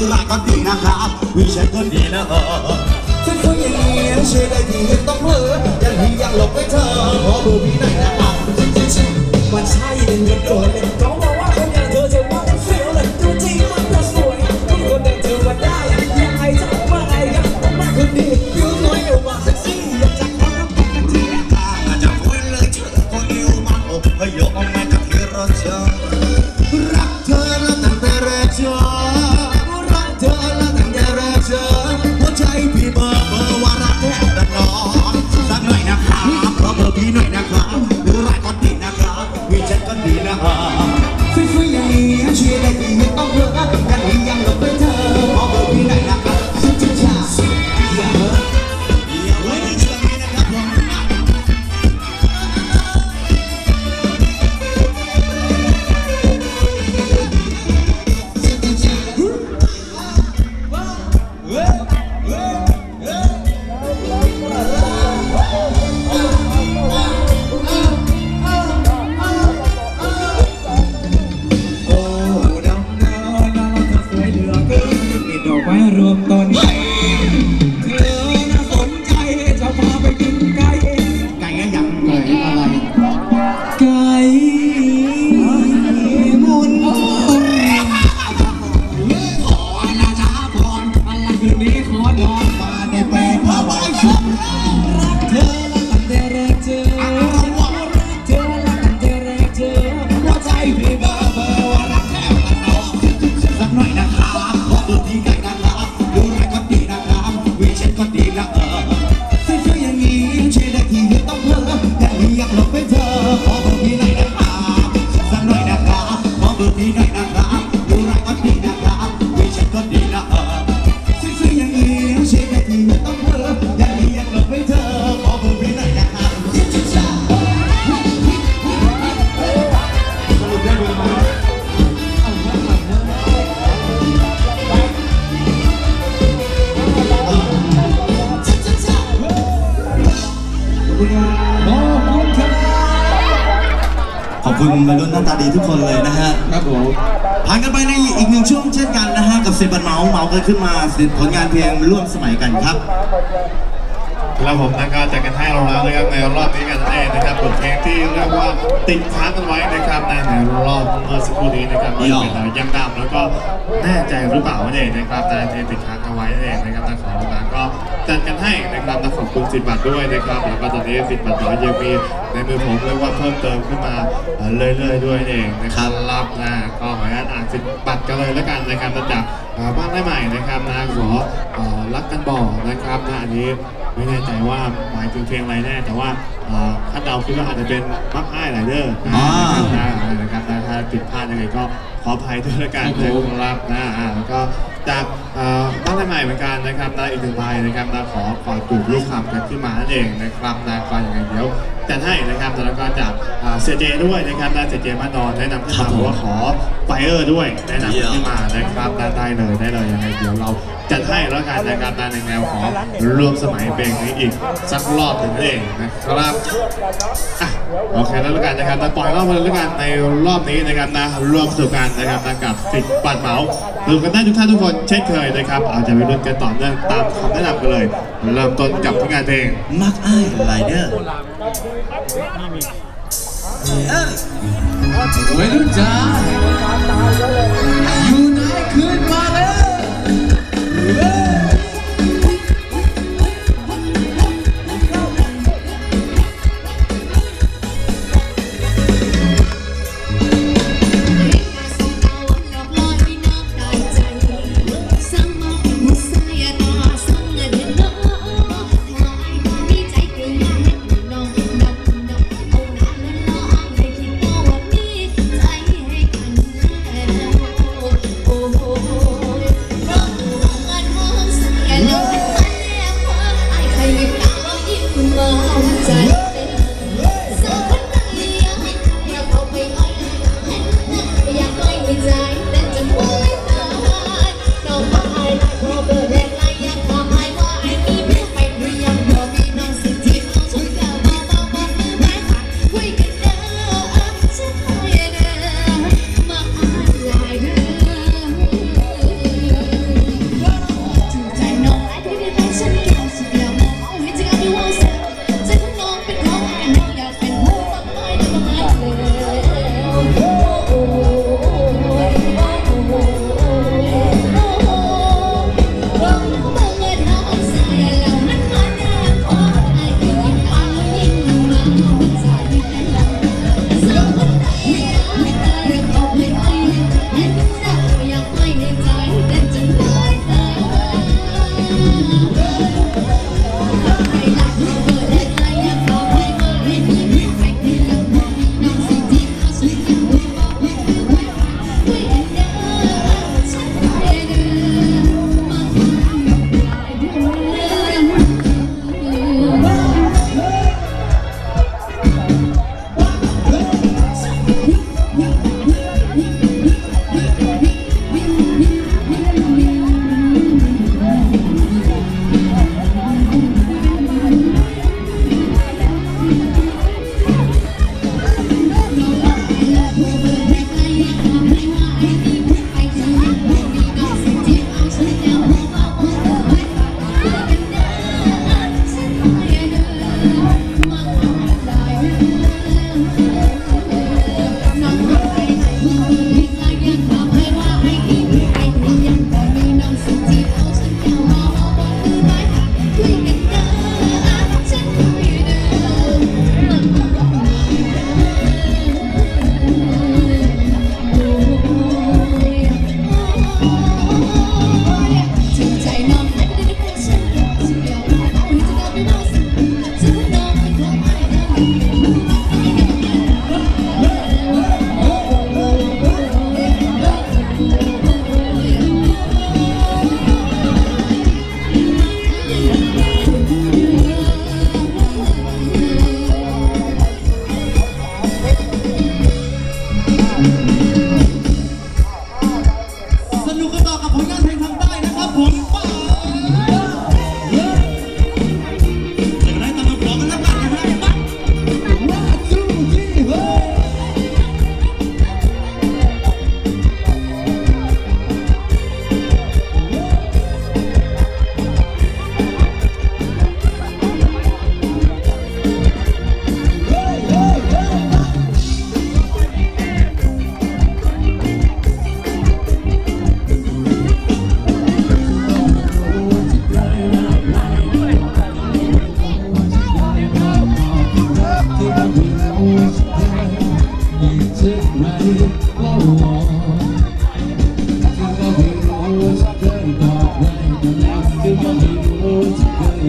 นมาก็ดีนะครับวิเศษก็ดีนะเออฉันคุยอย่างนี้เชื่อได้ที่ต้องเผลอยังพี่ยังหลบไม่เธอขอเบอร์พี่หน่อยนะครับมันใช่เป็นกันโดนเล่น ดีนะ ขอบคุณวัยรุ่นหน้าตาดีทุกคนเลยนะฮะ ครับผมผ่านกันไปในอีกหนึ่งช่วงเช่นกันนะฮะ กับสิบบันเมาส์เมาส์กันขึ้นมาสิผลงานเพลงร่วมสมัยกันครับแล้วผมนะก็จะกันให้เราแล้วนะครับในรอบนี้กันนั่นเองนะครับบทเพลงที่เรียกว่าติดค้างกันไว้นะครับในในรอบเมื่อสักครู่นี้นะครับไม่ว่าจะเป็นยังดำแล้วก็แน่ใจหรือเปล่านั่นเองนะครับในที่ติดค้างกันไว้นั่นเองนะครับนะขอมาก็ จัดกันให้นะครับนะขอบคุณสิบบาทด้วยนะครับ แล้วก็ตอนนี้สิบบาทน้อยยังมีในมือผมเรียกว่าเพิ่มเติมขึ้นมาเอ่อเรื่อยๆด้วยนั่นเองนะครับรับนะก็ขออนุญาตอ่านสิบบาทกันเลยแล้วกันนะครับนะจากเอ่อบ้านได้ใหม่นะครับนะขอเอ่อรักกันบ่อนะครับนะอันนี้ไม่แน่ใจว่าหมายถึงเพลงอะไรแน่แต่ว่าเอ่อถ้าเดาคิดว่าอาจจะเป็นมักอ้ายไรเดอร์อ่านะครับนะครับถ้าถ้าผิดพลาดยังไงก็ขออภัยด้วยละกันนะครับนะอ่าแล้วก็จาก เอ่อบ้านใหม่เหมือนกันนะครับนะอีกหนึ่งใบนะครับนะขอขอปลุกลูกคำกันที่มานั่นเองนะครับนะก็ยังไงเดี๋ยว จัดให้นะครับแล้วก็จากเอ่อเสียเจด้วยนะครับนะเสียเจมานอนแนะนำขึ้นมาบอกว่าขอไฟเออร์ด้วยแนะนำขึ้นมานะครับนะได้เลยได้เลยยังไงเดี๋ยวเราจัดให้แล้วกันนะครับนะในแนวของรวมสมัยเพลงนี้อีกสักรอบหนึ่งนั่นเองนะครับอะโอเคแล้วแล้วกันนะครับนะปล่อยรอบไปเลยแล้วกันในรอบนี้นะครับนะรวมสู่กันนะครับนะกับสิบปัดเหมาดูกันได้ทุกท่านทุกคนเช่นเคยนะครับเอาใจะไปรุ่นกันต่อเนื่องตามคำแนะนำกันเลย เริ่มต้นกับผลงานเพลงมักอ้ายไรเดอร์วัยรุ่นจ้า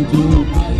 ฉั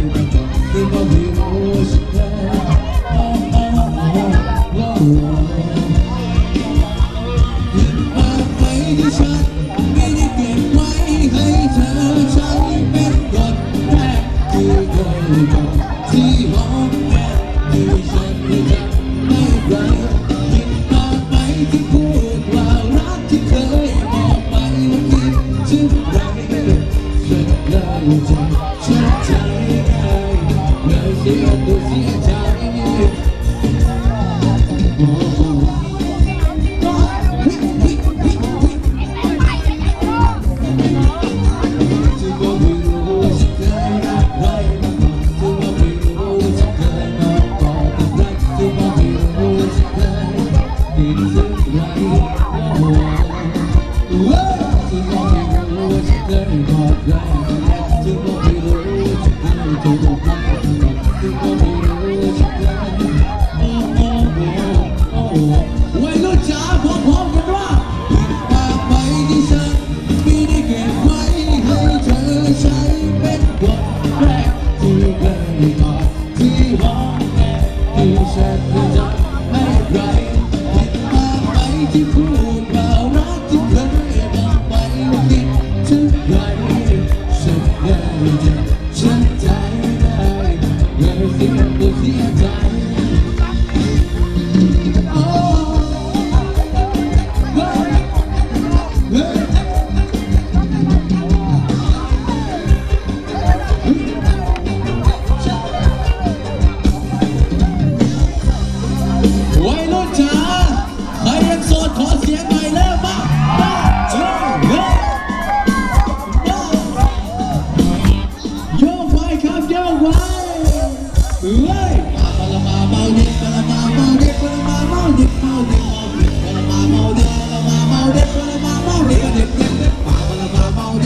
โวัย